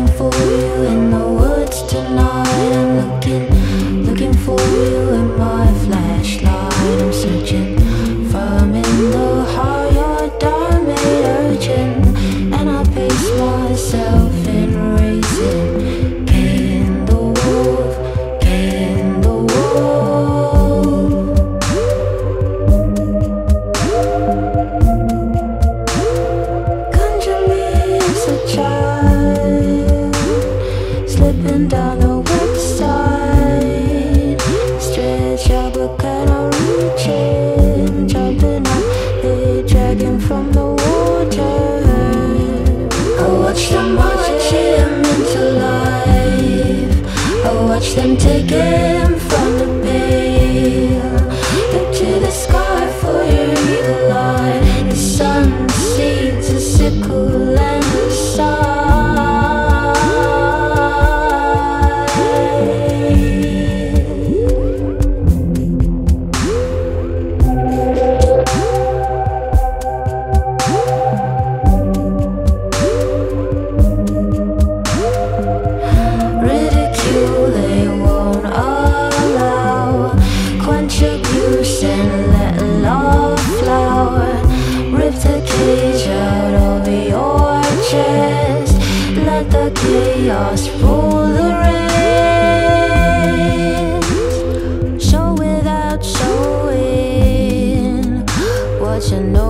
looking for you in the woods tonight. I'm looking, looking for you in my flashlight. I'm searching slipping down the lost for the rest. Show without showing what you know